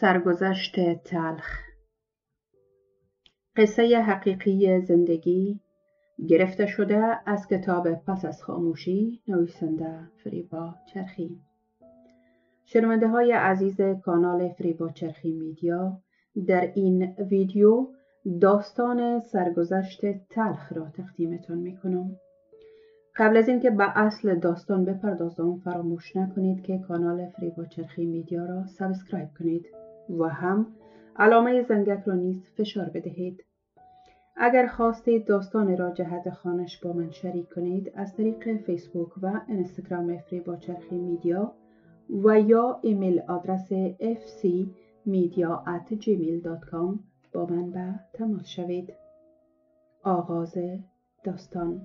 سرگذشت تلخ. قصه حقیقی زندگی گرفته شده از کتاب پس از خاموشی نویسنده فریبا چرخی. شنونده های عزیز کانال فریبا چرخی میدیا در این ویدیو داستان سرگذشت تلخ را تقدیمتان می کنم. قبل از اینکه به اصل داستان بپردازم فراموش نکنید که کانال فریبا چرخی میدیا را subscribe کنید. و هم علامه زنگک را نیز فشار بدهید. اگر خواستید داستان را جهت خانش با من شریک کنید از طریق فیسبوک و اینستاگرام فریبا چرخی میدیا و یا ایمیل آدرس fcmedia@gmail.com با من به تماس شوید. آغاز داستان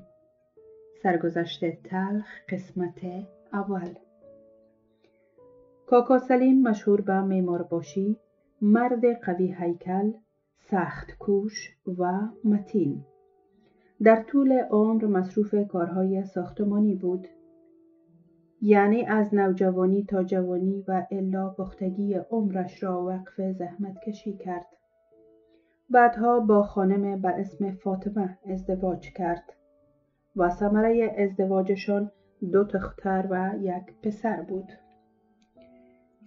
سرگذشت تلخ قسمت اول کاکا سلیم مشهور به معمار باشی مرد قوی هیکل سخت کوش و متین. در طول عمر مصروف کارهای ساختمانی بود. یعنی از نوجوانی تا جوانی و الا پختگی عمرش را وقف زحمت کشی کرد. بعدها با خانم به اسم فاطمه ازدواج کرد و ثمره ازدواجشان دو دختر و یک پسر بود.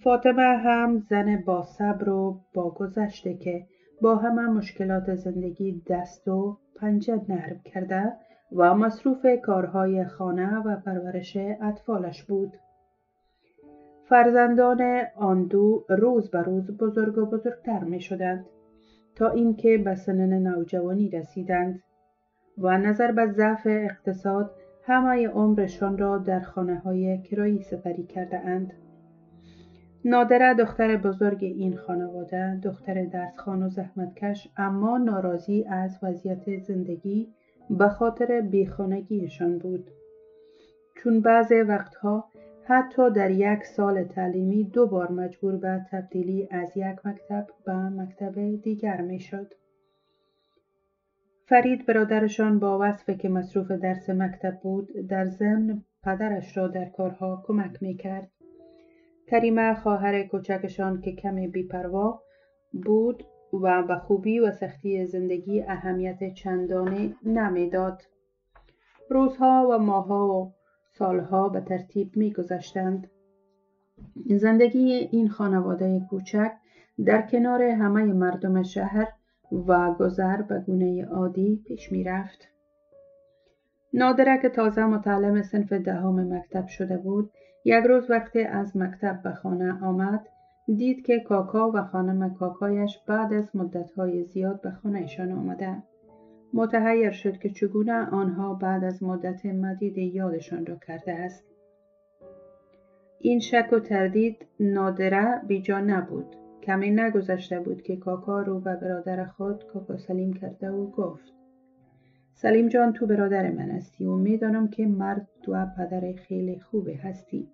فاطمه هم زن با صبر و با گذشته که با همه مشکلات زندگی دست و پنجه نرم کرده و مصروف کارهای خانه و پرورش اطفالش بود فرزندان آن دو روز به روز بزرگ و بزرگتر می شدند تا اینکه به سنن نوجوانی رسیدند و نظر به ضعف اقتصاد همه عمرشان را در خانه های کرایی سپری کرده اند. نادره دختر بزرگ این خانواده دختر درسخان و زحمتکش اما ناراضی از وضعیت زندگی به خاطر بیخانگیشان بود چون بعض وقتها حتی در یک سال تعلیمی دو بار مجبور به تبدیلی از یک مکتب به مکتب دیگر می‌شد. فرید برادرشان با وصفه که مصروف درس مکتب بود در ضمن پدرش را در کارها کمک می کرد. کریمه خواهر کوچکشان که کمی بیپروا بود و به خوبی و سختی زندگی اهمیت چندانی نمی‌داد. روزها و ماهها و سالها به ترتیب می گذشتند. زندگی این خانواده کوچک در کنار همه مردم شهر و گذر به گونه عادی پیش می رفت. نادره که تازه متعلم صنف دهم مکتب شده بود. یک روز وقتی از مکتب به خانه آمد دید که کاکا و خانم کاکایش بعد از مدتهای زیاد به خانهشان آمده. متحیر شد که چگونه آنها بعد از مدت مدید یادشان را کرده است. این شک و تردید نادره بیجا نبود. کمی نگذشته بود که کاکا رو به برادر خود کاکا سلیم کرده و گفت سلیم جان تو برادر من هستی و می‌دانم که مرد و پدر خیلی خوبی هستی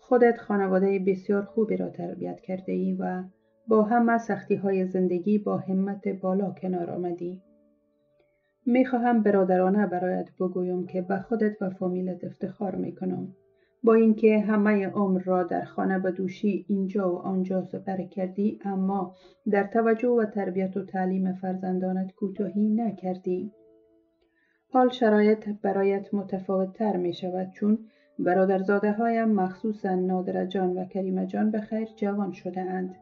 خودت خانواده بسیار خوبی را تربیت کرده ای و با همه سختی های زندگی با همت بالا کنار آمدی. می‌خواهم برادرانه برایت بگویم که به خودت و فامیلت افتخار می‌کنم. با اینکه همه عمر را در خانه به دوشی اینجا و آنجا سپر کردی اما در توجه و تربیت و تعلیم فرزندانت کوتاهی نکردی حال شرایط برایت متفاوت تر می شود چون برادرزاده هایم مخصوصا نادر جان و کریمه جان به خیر جوان شده اند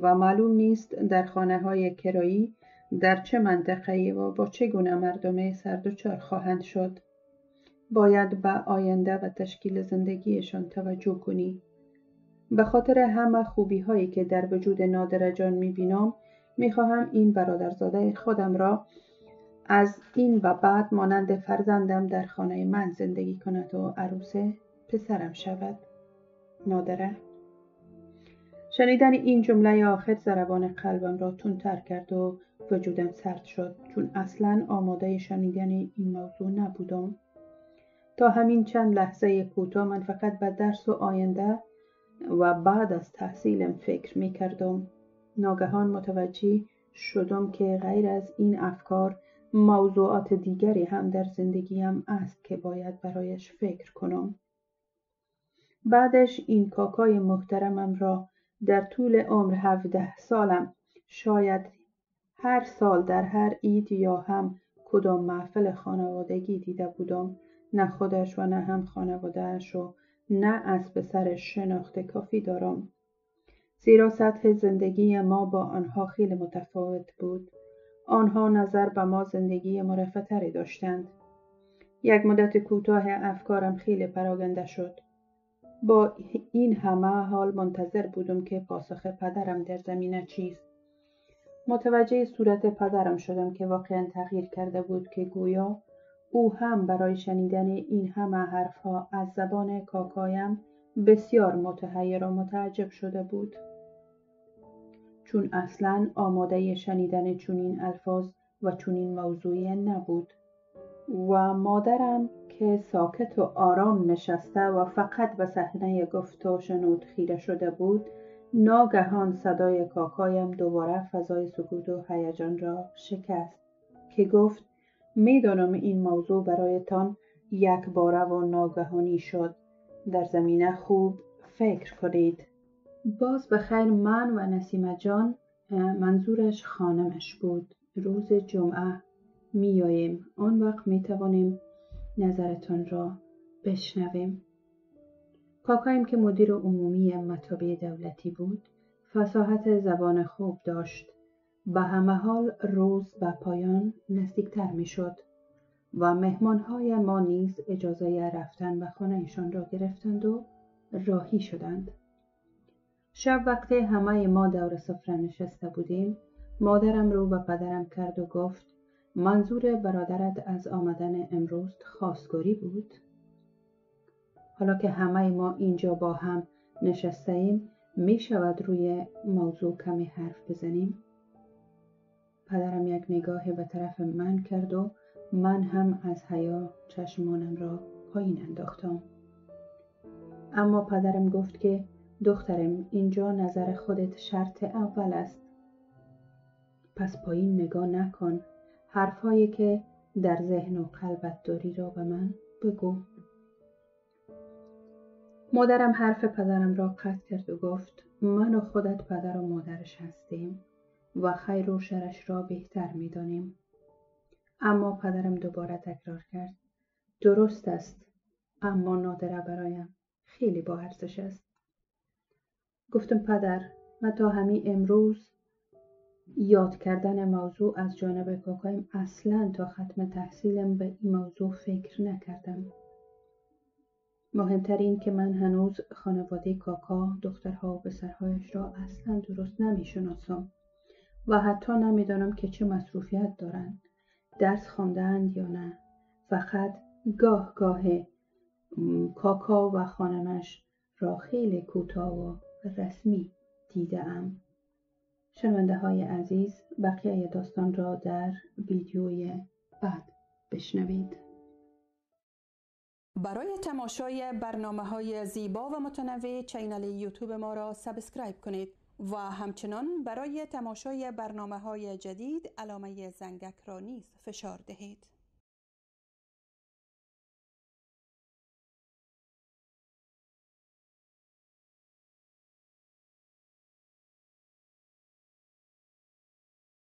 و معلوم نیست در خانه های کرایی در چه منطقه و با چه گونه مردم سردوچار خواهند شد. باید به آینده و تشکیل زندگیشان توجه کنی. به خاطر همه خوبی هایی که در وجود نادر جان می بینم می خواهم این برادرزاده خودم را از این و بعد مانند فرزندم در خانه من زندگی کند و عروس پسرم شود. نادره شنیدن این جمله آخر زربان قلبم را تر کرد و وجودم سرد شد چون اصلا آماده شنیدن این موضوع نبودم تا همین چند لحظه کوتاه من فقط به درس و آینده و بعد از تحصیلم فکر می کردم ناگهان متوجه شدم که غیر از این افکار موضوعات دیگری هم در زندگیم است که باید برایش فکر کنم. بعدش این کاکای محترمم را در طول عمر هفده سالم شاید هر سال در هر عید یا هم کدام محفل خانوادگی دیده بودم. نه خودش و نه هم خانوادهش و نه از پسرش شناخت کافی دارم. زیرا سطح زندگی ما با آنها خیلی متفاوت بود. آنها نظر به ما زندگی مرفتری داشتند. یک مدت کوتاه افکارم خیلی پراگنده شد. با این همه حال منتظر بودم که پاسخ پدرم در زمینه چیست. متوجه صورت پدرم شدم که واقعا تغییر کرده بود که گویا او هم برای شنیدن این همه حرفها از زبان کاکایم بسیار متحیر و متعجب شده بود. چون اصلا آماده شنیدن چنین الفاظ و چنین موضوعی نبود. و مادرم که ساکت و آرام نشسته و فقط به صحنه گفت و شنود خیره شده بود ناگهان صدای کاکایم دوباره فضای سکوت و هیجان را شکست که گفت می‌دانم این موضوع برایتان یک باره و ناگهانی شد. در زمینه خوب فکر کنید. باز به خیر من و نسیمه جان منظورش خانمش بود. روز جمعه میاییم آن وقت می توانیم نظرتان را بشنویم. کاکایم که مدیر عمومی مطابع دولتی بود فساحت زبان خوب داشت. به همه حال روز به پایان نزدیکتر می‌شد و مهمانهای ما نیز اجازه رفتن به خانهشان را گرفتند و راهی شدند. شب وقتی همه ما دور سفره نشسته بودیم. مادرم رو به پدرم کرد و گفت منظور برادرت از آمدن امروز خواستگاری بود؟ حالا که همه ما اینجا با هم نشسته ایم می شود روی موضوع کمی حرف بزنیم؟ پدرم یک نگاه به طرف من کرد و من هم از حیا چشمانم را پایین انداختم. اما پدرم گفت که دخترم اینجا نظر خودت شرط اول است. پس پایین نگاه نکن حرفهایی که در ذهن و قلبت داری را به من بگو. مادرم حرف پدرم را قطع کرد و گفت من و خودت پدر و مادرش هستیم. و خیر و شرش را بهتر می‌دانیم. اما پدرم دوباره تکرار کرد. درست است اما نادره برایم خیلی با ارزش است. گفتم پدر من تا همین امروز یاد کردن موضوع از جانب کاکایم اصلا تا ختم تحصیلم به این موضوع فکر نکردم. مهمتر این که من هنوز خانواده کاکا دخترها و پسرهایش را اصلا درست نمی‌شناسم. و حتی نمی‌دانم که چه مصروفیت دارند. درس خواندهاند یا نه. فقط گاه گاه کاکا و خانمش را خیلی کوتاه و رسمی دیدم شنونده های عزیز بقیه داستان را در ویدیوی بعد بشنوید. برای تماشای برنامه های زیبا و متنوع channel یوتیوب ما را subscribe کنید. و همچنان برای تماشای برنامه های جدید علامت زنگک را نیز فشار دهید.